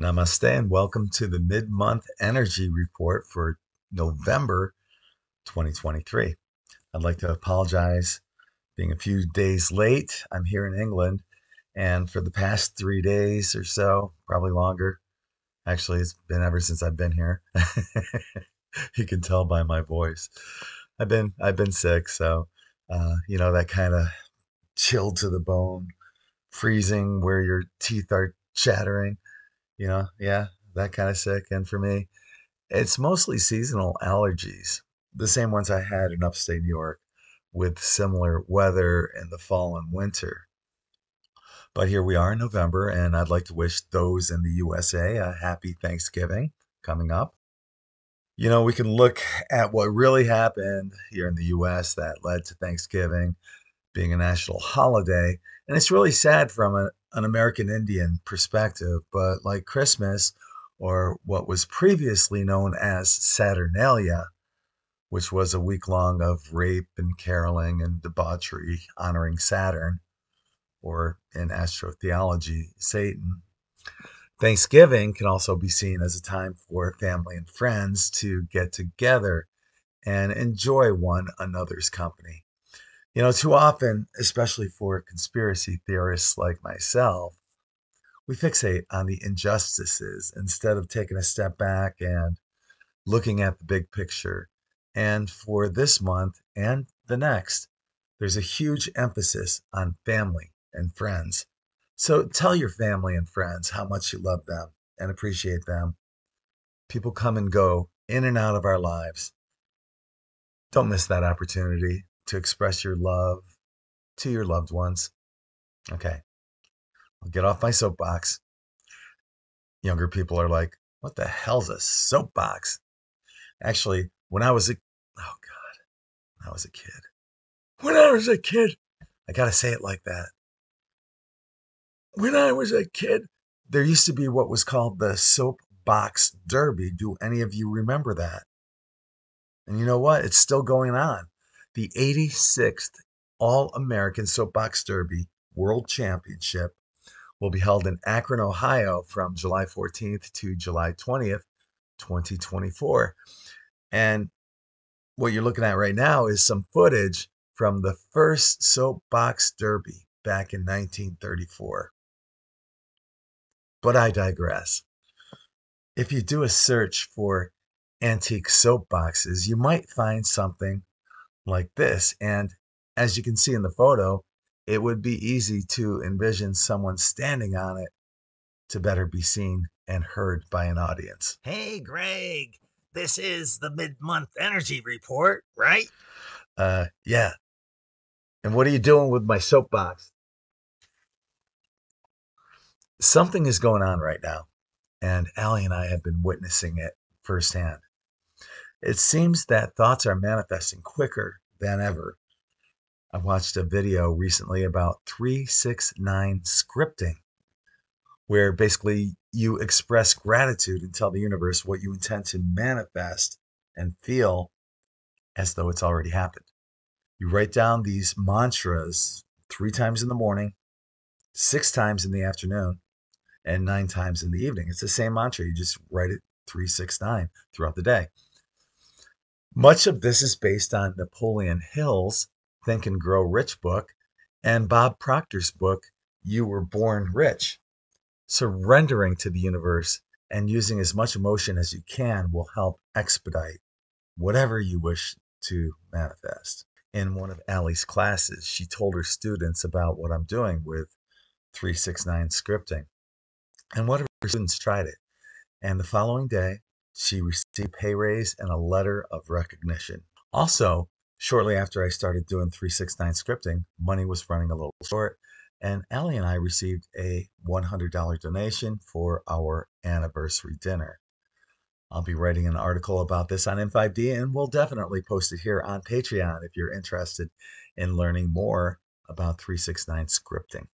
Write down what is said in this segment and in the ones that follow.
Namaste and welcome to the mid month energy report for November 2023. I'd like to apologize being a few days late. I'm here in England, and for the past three days or so, probably longer, actually, it's been ever since I've been here. you can tell by my voice. I've been I've been sick, so uh, you know that kind of chill to the bone, freezing where your teeth are chattering you know, yeah, that kind of sick. And for me, it's mostly seasonal allergies, the same ones I had in mm-hmm. upstate New York with similar weather in the fall and winter. But here we are in November, and I'd like to wish those in the USA a happy Thanksgiving coming up. You know, we can look at what really happened here in the US that led to Thanksgiving being a national holiday. And it's really sad from a, an American Indian perspective, but like Christmas, or what was previously known as Saturnalia, which was a week long of rape and caroling and debauchery honoring Saturn, or in astrotheology, Satan. Thanksgiving can also be seen as a time for family and friends to get together and enjoy one another's company. You know, too often, especially for conspiracy theorists like myself, we fixate on the injustices instead of taking a step back and looking at the big picture. And for this month and the next, there's a huge emphasis on family and friends. So tell your family and friends how much you love them and appreciate them. People come and go in and out of our lives. Don't miss that opportunity to express your love to your loved ones. Okay. I'll get off my soapbox. Younger people are like, what the hell's a soapbox? Actually, when I was a, oh God, I was a kid, when I was a kid, I got to say it like that. When I was a kid, there used to be what was called the soapbox derby. Do any of you remember that? And you know what? It's still going on. The 86th All American Soapbox Derby World Championship will be held in Akron, Ohio from July 14th to July 20th, 2024. And what you're looking at right now is some footage from the first Soapbox Derby back in 1934. But I digress. If you do a search for antique soapboxes, you might find something like this. And as you can see in the photo, it would be easy to envision someone standing on it to better be seen and heard by an audience. Hey, Gregg, this is the mid month energy report, right? Uh, yeah. And what are you doing with my soapbox? Something is going on right now, and Ali and I have been witnessing it firsthand. It seems that thoughts are manifesting quicker than ever. I watched a video recently about 369 scripting, where basically you express gratitude and tell the universe what you intend to manifest and feel as though it's already happened. You write down these mantras three times in the morning, six times in the afternoon, and nine times in the evening. It's the same mantra. You just write it three, six, nine throughout the day. Much of this is based on Napoleon Hill's Think and Grow Rich book and Bob Proctor's book, You Were Born Rich. Surrendering to the universe and using as much emotion as you can will help expedite whatever you wish to manifest. In one of Ali's classes, she told her students about what I'm doing with 369 scripting. And one of her students tried it. And the following day, she received pay raise and a letter of recognition. Also, shortly after I started doing 369 scripting, money was running a little short, and Ali and I received a $100 donation for our anniversary dinner. I'll be writing an article about this on In5D, and we'll definitely post it here on Patreon if you're interested in learning more about 369 scripting.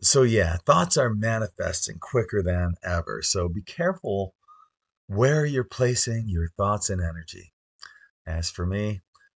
So, yeah, thoughts are manifesting quicker than ever. So, be careful where you're placing your thoughts and energy. As for me,